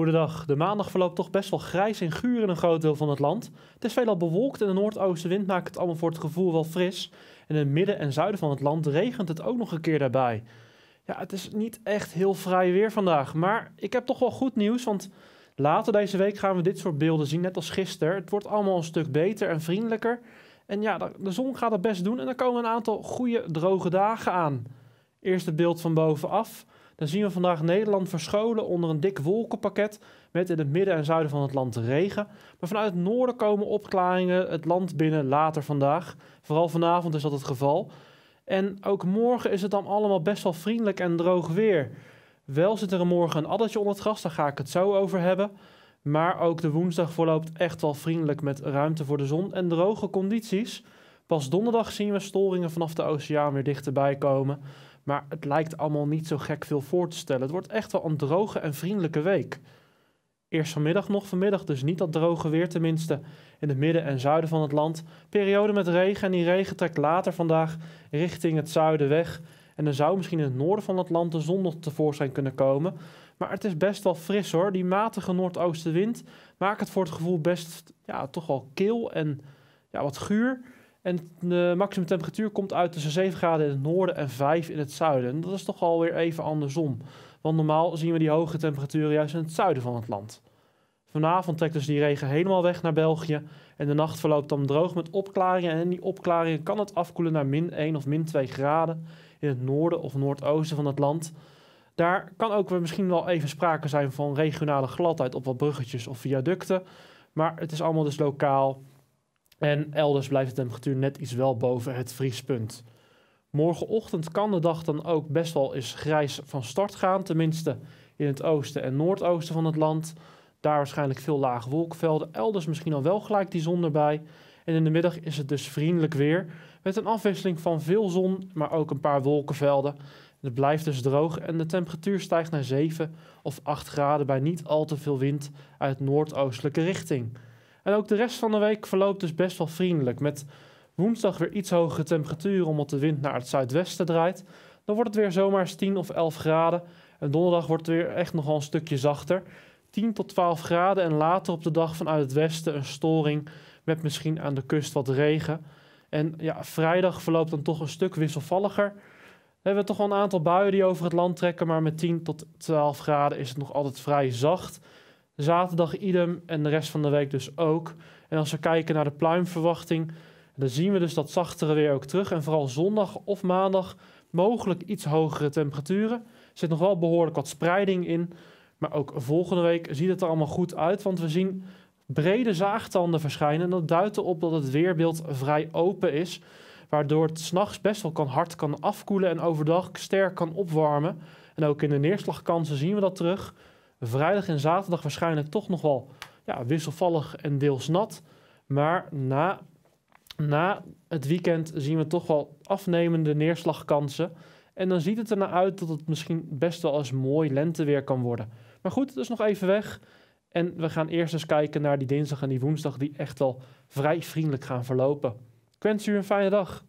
Goedendag. De maandag verloopt toch best wel grijs en guur in een groot deel van het land. Het is veelal bewolkt en de noordoostenwind maakt het allemaal voor het gevoel wel fris. En in het midden en zuiden van het land regent het ook nog een keer daarbij. Ja, het is niet echt heel vrij weer vandaag, maar ik heb toch wel goed nieuws, want later deze week gaan we dit soort beelden zien, net als gisteren. Het wordt allemaal een stuk beter en vriendelijker. En ja, de zon gaat het best doen en er komen een aantal goede droge dagen aan. Eerste beeld van bovenaf. Dan zien we vandaag Nederland verscholen onder een dik wolkenpakket met in het midden en zuiden van het land regen. Maar vanuit het noorden komen opklaringen het land binnen later vandaag. Vooral vanavond is dat het geval. En ook morgen is het dan allemaal best wel vriendelijk en droog weer. Wel zit er morgen een addertje onder het gras, daar ga ik het zo over hebben. Maar ook de woensdag verloopt echt wel vriendelijk met ruimte voor de zon en droge condities. Pas donderdag zien we storingen vanaf de oceaan weer dichterbij komen. Maar het lijkt allemaal niet zo gek veel voor te stellen. Het wordt echt wel een droge en vriendelijke week. Eerst vanmiddag nog, vanmiddag dus niet dat droge weer, tenminste in het midden en zuiden van het land. Periode met regen en die regen trekt later vandaag richting het zuiden weg. En dan zou misschien in het noorden van het land de zon nog tevoorschijn kunnen komen. Maar het is best wel fris hoor. Die matige noordoostenwind maakt het voor het gevoel best ja, toch wel kil en ja, wat guur. En de maximum temperatuur komt uit tussen 7 graden in het noorden en 5 in het zuiden. En dat is toch alweer even andersom. Want normaal zien we die hoge temperaturen juist in het zuiden van het land. Vanavond trekt dus die regen helemaal weg naar België. En de nacht verloopt dan droog met opklaringen. En in die opklaringen kan het afkoelen naar min 1 of min 2 graden in het noorden of noordoosten van het land. Daar kan ook misschien wel even sprake zijn van regionale gladheid op wat bruggetjes of viaducten. Maar het is allemaal dus lokaal. En elders blijft de temperatuur net iets wel boven het vriespunt. Morgenochtend kan de dag dan ook best wel eens grijs van start gaan. Tenminste in het oosten en noordoosten van het land. Daar waarschijnlijk veel lage wolkenvelden. Elders misschien al wel gelijk die zon erbij. En in de middag is het dus vriendelijk weer. Met een afwisseling van veel zon, maar ook een paar wolkenvelden. Het blijft dus droog en de temperatuur stijgt naar 7 of 8 graden bij niet al te veel wind uit noordoostelijke richting. En ook de rest van de week verloopt dus best wel vriendelijk. Met woensdag weer iets hogere temperaturen omdat de wind naar het zuidwesten draait. Dan wordt het weer zomaar 10 of 11 graden. En donderdag wordt het weer echt nogal een stukje zachter. 10 tot 12 graden en later op de dag vanuit het westen een storing met misschien aan de kust wat regen. En ja, vrijdag verloopt dan toch een stuk wisselvalliger. We hebben toch wel een aantal buien die over het land trekken, maar met 10 tot 12 graden is het nog altijd vrij zacht. Zaterdag idem en de rest van de week dus ook. En als we kijken naar de pluimverwachting, dan zien we dus dat zachtere weer ook terug. En vooral zondag of maandag mogelijk iets hogere temperaturen. Er zit nog wel behoorlijk wat spreiding in. Maar ook volgende week ziet het er allemaal goed uit, want we zien brede zaagtanden verschijnen. En dat duidt erop dat het weerbeeld vrij open is, waardoor het s'nachts best wel kan hard kan afkoelen en overdag sterk kan opwarmen. En ook in de neerslagkansen zien we dat terug. Vrijdag en zaterdag waarschijnlijk toch nog wel ja, wisselvallig en deels nat. Maar na, na het weekend zien we toch wel afnemende neerslagkansen. En dan ziet het er naar uit dat het misschien best wel eens mooi lenteweer kan worden. Maar goed, het is nog even weg. En we gaan eerst eens kijken naar die dinsdag en die woensdag die echt wel vrij vriendelijk gaan verlopen. Ik wens u een fijne dag.